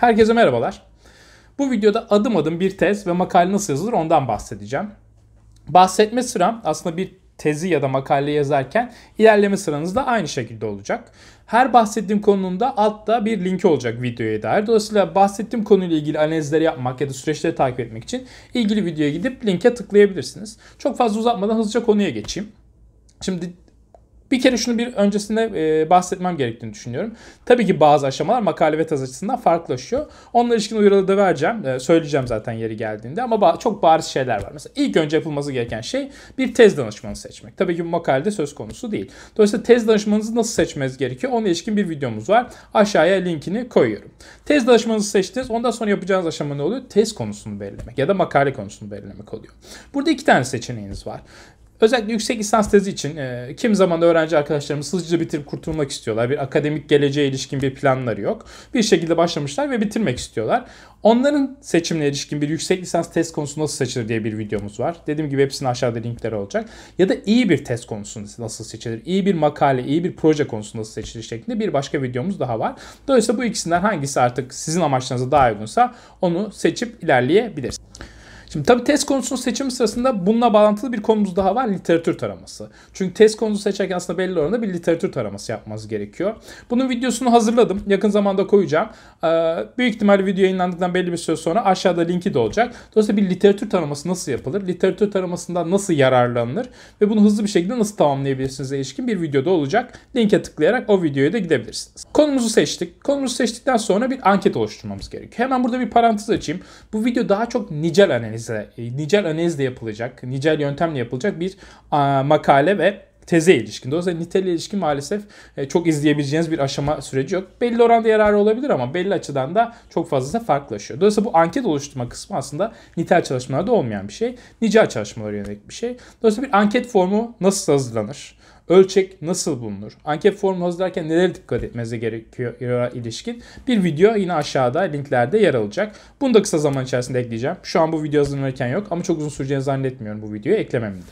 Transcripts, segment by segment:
Herkese merhabalar. Bu videoda adım adım bir tez ve makale nasıl yazılır ondan bahsedeceğim. Bahsetme sıram aslında bir tezi ya da makale yazarken ilerleme sıranız da aynı şekilde olacak. Her bahsettiğim konunun da altta bir linki olacak videoya dair. Dolayısıyla bahsettiğim konuyla ilgili analizleri yapmak ya da süreçleri takip etmek için ilgili videoya gidip linke tıklayabilirsiniz. Çok fazla uzatmadan hızlıca konuya geçeyim. Şimdi bir kere şunu bir öncesinde e, bahsetmem gerektiğini düşünüyorum. Tabii ki bazı aşamalar makale ve tez açısından farklılaşıyor. Onunla ilişkin uyarıları da vereceğim. E, söyleyeceğim zaten yeri geldiğinde ama ba- çok bariz şeyler var. Mesela ilk önce yapılması gereken şey bir tez danışmanı seçmek. Tabii ki bu makalede söz konusu değil. Dolayısıyla tez danışmanınızı nasıl seçmeniz gerekiyor? Onunla ilişkin bir videomuz var. Aşağıya linkini koyuyorum. Tez danışmanınızı seçtiniz. Ondan sonra yapacağınız aşama ne oluyor? Tez konusunu belirlemek ya da makale konusunu belirlemek oluyor. Burada iki tane seçeneğiniz var. Özellikle yüksek lisans tezi için e, kim zaman öğrenci arkadaşlarımız hızlıca bitirip kurtulmak istiyorlar. Bir akademik geleceğe ilişkin bir planları yok. Bir şekilde başlamışlar ve bitirmek istiyorlar. Onların seçimine ilişkin bir yüksek lisans test konusu nasıl seçilir diye bir videomuz var. Dediğim gibi hepsinin aşağıda linkleri olacak. Ya da iyi bir test konusu nasıl seçilir, iyi bir makale, iyi bir proje konusu nasıl seçilir şeklinde bir başka videomuz daha var. Dolayısıyla bu ikisinden hangisi artık sizin amaçlarınıza daha uygunsa onu seçip ilerleyebilirsiniz. Şimdi tabii test konusunun seçimi sırasında bununla bağlantılı bir konumuz daha var. Literatür taraması. Çünkü test konusu seçerken aslında belli oranda bir literatür taraması yapmanız gerekiyor. Bunun videosunu hazırladım. Yakın zamanda koyacağım. Ee, büyük ihtimalle video yayınlandıktan belli bir süre sonra aşağıda linki de olacak. Dolayısıyla bir literatür taraması nasıl yapılır? Literatür taramasından nasıl yararlanılır? Ve bunu hızlı bir şekilde nasıl tamamlayabilirsiniz ilişkin bir videoda olacak. Linke tıklayarak o videoya da gidebilirsiniz. Konumuzu seçtik. Konumuzu seçtikten sonra bir anket oluşturmamız gerekiyor. Hemen burada bir parantez açayım. Bu video daha çok nicel analiz analize, nicel analizle yapılacak, nicel yöntemle yapılacak bir makale ve teze ilişkin. Dolayısıyla niteliğe ilişkin maalesef e, çok izleyebileceğiniz bir aşama süreci yok. Belli oranda yararı olabilir ama belli açıdan da çok fazla farklılaşıyor. Dolayısıyla bu anket oluşturma kısmı aslında nitel çalışmalarda olmayan bir şey. Nicel çalışmalara yönelik bir şey. Dolayısıyla bir anket formu nasıl hazırlanır? Ölçek nasıl bulunur? Anket formu hazırlarken nelere dikkat etmenize gerekiyor ilişkin bir video yine aşağıda linklerde yer alacak. Bunu da kısa zaman içerisinde ekleyeceğim. Şu an bu video hazırlanırken yok ama çok uzun süreceğini zannetmiyorum bu videoyu eklememde.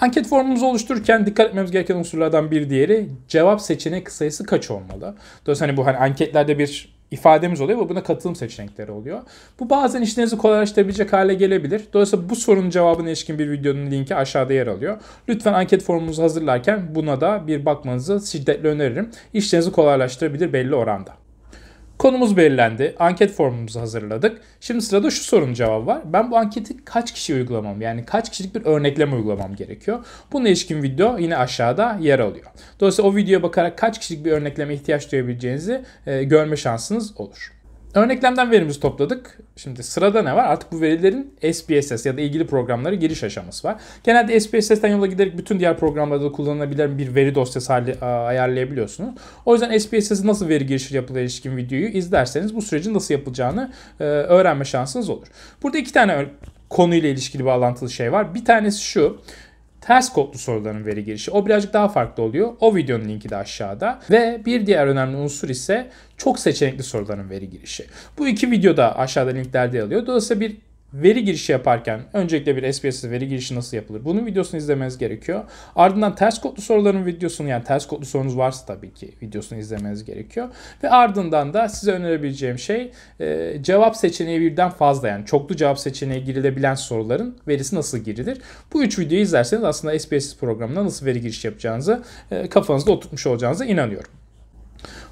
Anket formumuzu oluştururken dikkat etmemiz gereken unsurlardan bir diğeri cevap seçenek sayısı kaç olmalı? Dolayısıyla hani bu hani anketlerde bir ifademiz oluyor ve buna katılım seçenekleri oluyor. Bu bazen işlerinizi kolaylaştırabilecek hale gelebilir. Dolayısıyla bu sorunun cevabına ilişkin bir videonun linki aşağıda yer alıyor. Lütfen anket formumuzu hazırlarken buna da bir bakmanızı şiddetle öneririm. İşlerinizi kolaylaştırabilir belli oranda. Konumuz belirlendi. Anket formumuzu hazırladık. Şimdi sırada şu sorunun cevabı var. Ben bu anketi kaç kişi uygulamam yani kaç kişilik bir örnekleme uygulamam gerekiyor? Bununla ilişkin video yine aşağıda yer alıyor. Dolayısıyla o videoya bakarak kaç kişilik bir örnekleme ihtiyaç duyabileceğinizi e, görme şansınız olur. Örneklemden verimizi topladık. Şimdi sırada ne var? Artık bu verilerin SPSS ya da ilgili programları giriş aşaması var. Genelde SPSS'ten yola giderek bütün diğer programlarda da kullanılabilen bir veri dosyası hali, ayarlayabiliyorsunuz. O yüzden SPSS nasıl veri girişi yapılır ilişkin videoyu izlerseniz bu sürecin nasıl yapılacağını e, öğrenme şansınız olur. Burada iki tane konuyla ilişkili bağlantılı şey var. Bir tanesi şu ters kodlu soruların veri girişi. O birazcık daha farklı oluyor. O videonun linki de aşağıda. Ve bir diğer önemli unsur ise çok seçenekli soruların veri girişi. Bu iki video da aşağıda linklerde alıyor. Dolayısıyla bir veri girişi yaparken öncelikle bir SPSS veri girişi nasıl yapılır? Bunun videosunu izlemeniz gerekiyor. Ardından ters kodlu soruların videosunu yani ters kodlu sorunuz varsa tabii ki videosunu izlemeniz gerekiyor. Ve ardından da size önerebileceğim şey e, cevap seçeneği birden fazla yani çoklu cevap seçeneği girilebilen soruların verisi nasıl girilir? Bu üç videoyu izlerseniz aslında SPSS programına nasıl veri girişi yapacağınızı e, kafanızda oturtmuş olacağınıza inanıyorum.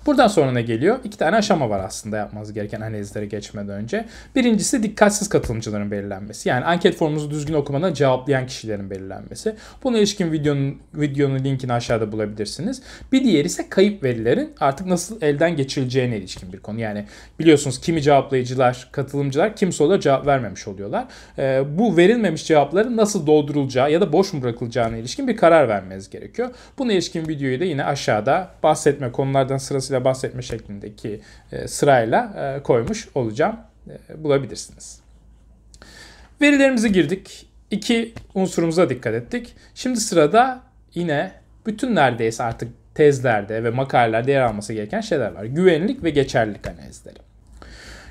Buradan sonra ne geliyor? İki tane aşama var aslında yapmanız gereken analizlere geçmeden önce. Birincisi dikkatsiz katılımcıların belirlenmesi. Yani anket formumuzu düzgün okumadan cevaplayan kişilerin belirlenmesi. Buna ilişkin videonun, videonun linkini aşağıda bulabilirsiniz. Bir diğeri ise kayıp verilerin artık nasıl elden geçirileceğine ilişkin bir konu. Yani biliyorsunuz kimi cevaplayıcılar, katılımcılar kim sorulara cevap vermemiş oluyorlar. Ee, bu verilmemiş cevapların nasıl doldurulacağı ya da boş mu bırakılacağına ilişkin bir karar vermeniz gerekiyor. Buna ilişkin videoyu da yine aşağıda bahsetme konulardan sırasıyla dolayısıyla bahsetme şeklindeki e, sırayla e, koymuş olacağım. E, bulabilirsiniz. Verilerimizi girdik. İki unsurumuza dikkat ettik. Şimdi sırada yine bütün neredeyse artık tezlerde ve makalelerde yer alması gereken şeyler var. Güvenlik ve geçerlilik analizleri.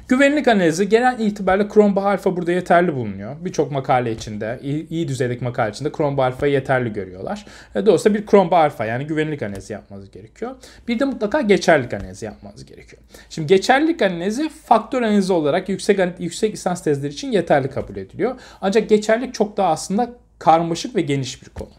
Güvenlik analizi genel itibariyle Chrome Alpha burada yeterli bulunuyor. Birçok makale içinde, iyi, iyi düzeydeki makale içinde Chrome Alpha'yı yeterli görüyorlar. E, dolayısıyla bir Chrome Alpha yani güvenlik analizi yapmanız gerekiyor. Bir de mutlaka geçerlilik analizi yapmanız gerekiyor. Şimdi geçerlilik analizi faktör analizi olarak yüksek yüksek lisans tezleri için yeterli kabul ediliyor. Ancak geçerlilik çok daha aslında karmaşık ve geniş bir konu.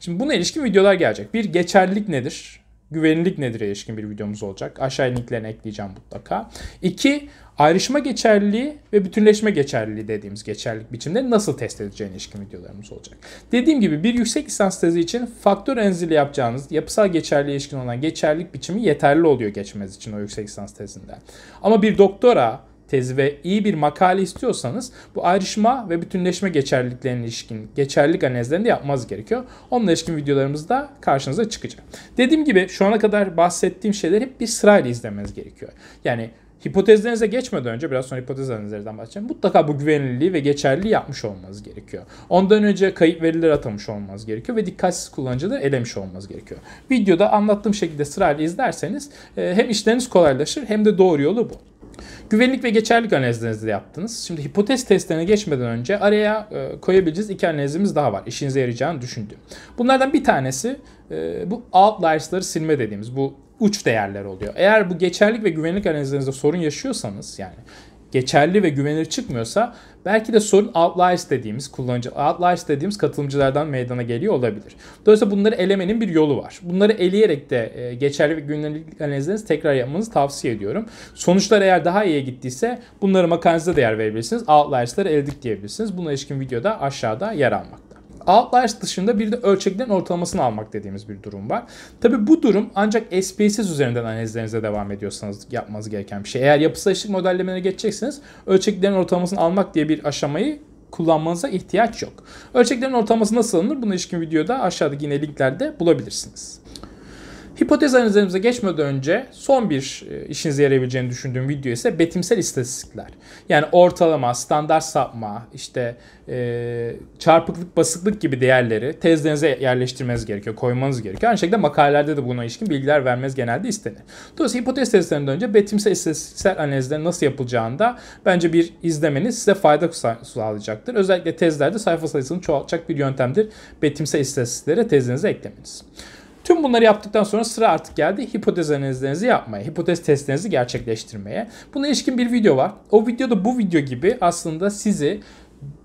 Şimdi buna ilişkin videolar gelecek. Bir geçerlilik nedir? Güvenilirlik nedir ilişkin bir videomuz olacak. Aşağıya linklerini ekleyeceğim mutlaka. İki, ayrışma geçerliliği ve bütünleşme geçerliliği dediğimiz geçerlilik biçimleri nasıl test edeceğine ilişkin videolarımız olacak. Dediğim gibi bir yüksek lisans tezi için faktör enzili yapacağınız yapısal geçerliğe ilişkin olan geçerlilik biçimi yeterli oluyor geçmeniz için o yüksek lisans tezinden. Ama bir doktora tezi ve iyi bir makale istiyorsanız bu ayrışma ve bütünleşme geçerliliklerine ilişkin geçerlilik analizlerini de yapmanız gerekiyor. Onunla ilişkin videolarımız da karşınıza çıkacak. Dediğim gibi şu ana kadar bahsettiğim şeyler hep bir sırayla izlemeniz gerekiyor. Yani hipotezlerinize geçmeden önce biraz sonra hipotez analizlerinden bahsedeceğim. Mutlaka bu güvenilirliği ve geçerliliği yapmış olmanız gerekiyor. Ondan önce kayıp verileri atamış olmanız gerekiyor ve dikkatsiz kullanıcıları elemiş olmanız gerekiyor. Videoda anlattığım şekilde sırayla izlerseniz hem işleriniz kolaylaşır hem de doğru yolu bu. Güvenlik ve geçerlik analizlerinizi yaptınız. Şimdi hipotez testlerine geçmeden önce araya e, koyabileceğiz iki analizimiz daha var. İşinize yarayacağını düşündüğüm. Bunlardan bir tanesi e, bu outliers'ları silme dediğimiz bu uç değerler oluyor. Eğer bu geçerlik ve güvenlik analizlerinizde sorun yaşıyorsanız yani geçerli ve güvenilir çıkmıyorsa belki de sorun outliers dediğimiz kullanıcı outliers dediğimiz katılımcılardan meydana geliyor olabilir. Dolayısıyla bunları elemenin bir yolu var. Bunları eleyerek de e, geçerli ve güvenilirlik analizlerinizi tekrar yapmanızı tavsiye ediyorum. Sonuçlar eğer daha iyiye gittiyse bunları makalenize değer verebilirsiniz. Outliers'ları eledik diyebilirsiniz. Buna ilişkin videoda aşağıda yer almakta. Outliers dışında bir de ölçeklerin ortalamasını almak dediğimiz bir durum var. Tabi bu durum ancak SPSS üzerinden analizlerinize devam ediyorsanız yapmanız gereken bir şey. Eğer yapısal eşlik modellemelerine geçeceksiniz ölçeklerin ortalamasını almak diye bir aşamayı kullanmanıza ihtiyaç yok. Ölçeklerin ortalaması nasıl alınır? Buna ilişkin videoda aşağıdaki yine linklerde bulabilirsiniz. Hipotez analizlerimize geçmeden önce son bir e, işinize yarayabileceğini düşündüğüm video ise betimsel istatistikler. Yani ortalama, standart sapma, işte e, çarpıklık, basıklık gibi değerleri tezlerinize yerleştirmeniz gerekiyor, koymanız gerekiyor. Aynı şekilde makalelerde de buna ilişkin bilgiler vermeniz genelde istenir. Dolayısıyla hipotez testlerinden önce betimsel istatistiksel analizlerin nasıl yapılacağında bence bir izlemeniz size fayda sağlayacaktır. Özellikle tezlerde sayfa sayısını çoğaltacak bir yöntemdir betimsel istatistiklere tezlerinize eklemeniz. Tüm bunları yaptıktan sonra sıra artık geldi hipotez analizlerinizi yapmaya, hipotez testlerinizi gerçekleştirmeye. Buna ilişkin bir video var. O videoda bu video gibi aslında sizi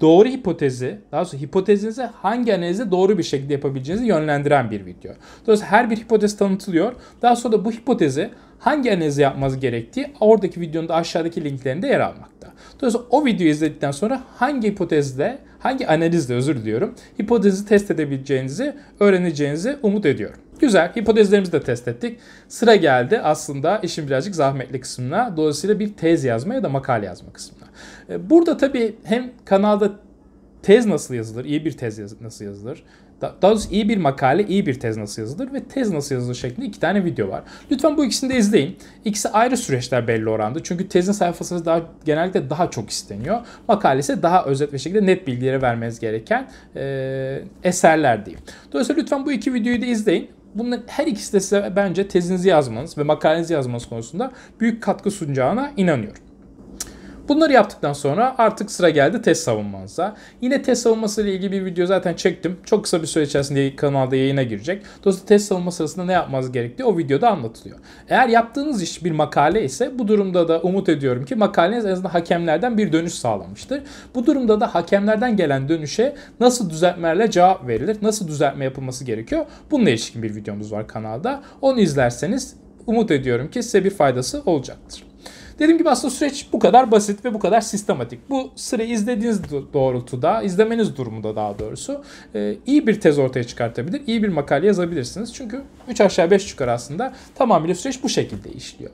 doğru hipotezi, daha sonra hipotezinizi hangi analize doğru bir şekilde yapabileceğinizi yönlendiren bir video. Dolayısıyla her bir hipotez tanıtılıyor. Daha sonra da bu hipotezi hangi analizi yapmanız gerektiği oradaki videonun da aşağıdaki linklerinde yer almakta. Dolayısıyla o videoyu izledikten sonra hangi hipotezle, hangi analizle özür diliyorum, hipotezi test edebileceğinizi öğreneceğinizi umut ediyorum. Güzel. Hipotezlerimizi de test ettik. Sıra geldi aslında işin birazcık zahmetli kısmına. Dolayısıyla bir tez yazma ya da makale yazma kısmına. E, burada tabii hem kanalda tez nasıl yazılır, iyi bir tez nasıl yazılır, daha doğrusu iyi bir makale, iyi bir tez nasıl yazılır ve tez nasıl yazılır şeklinde iki tane video var. Lütfen bu ikisini de izleyin. İkisi ayrı süreçler belli oranda. Çünkü tezin sayfası daha genellikle daha çok isteniyor. Makale ise daha özet bir şekilde net bilgileri vermeniz gereken e, eserler diyeyim. Dolayısıyla lütfen bu iki videoyu da izleyin. Bunların her ikisi de size bence tezinizi yazmanız ve makalenizi yazmanız konusunda büyük katkı sunacağına inanıyorum. Bunları yaptıktan sonra artık sıra geldi test savunmanıza. Yine test savunması ile ilgili bir video zaten çektim. Çok kısa bir süre içerisinde kanalda yayına girecek. Dolayısıyla test savunma sırasında ne yapmanız gerektiği o videoda anlatılıyor. Eğer yaptığınız iş bir makale ise bu durumda da umut ediyorum ki makaleniz en azından hakemlerden bir dönüş sağlamıştır. Bu durumda da hakemlerden gelen dönüşe nasıl düzeltmelerle cevap verilir, nasıl düzeltme yapılması gerekiyor bununla ilişkin bir videomuz var kanalda. Onu izlerseniz umut ediyorum ki size bir faydası olacaktır. Dediğim gibi aslında süreç bu kadar basit ve bu kadar sistematik. Bu sırayı izlediğiniz doğrultuda, izlemeniz durumunda daha doğrusu e, iyi bir tez ortaya çıkartabilir, iyi bir makale yazabilirsiniz. Çünkü 3 aşağı 5 yukarı aslında tamamıyla süreç bu şekilde işliyor.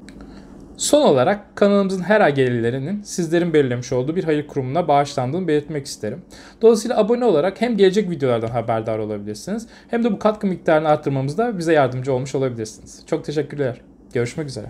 Son olarak kanalımızın her ay gelirlerinin sizlerin belirlemiş olduğu bir hayır kurumuna bağışlandığını belirtmek isterim. Dolayısıyla abone olarak hem gelecek videolardan haberdar olabilirsiniz hem de bu katkı miktarını arttırmamızda bize yardımcı olmuş olabilirsiniz. Çok teşekkürler. Görüşmek üzere.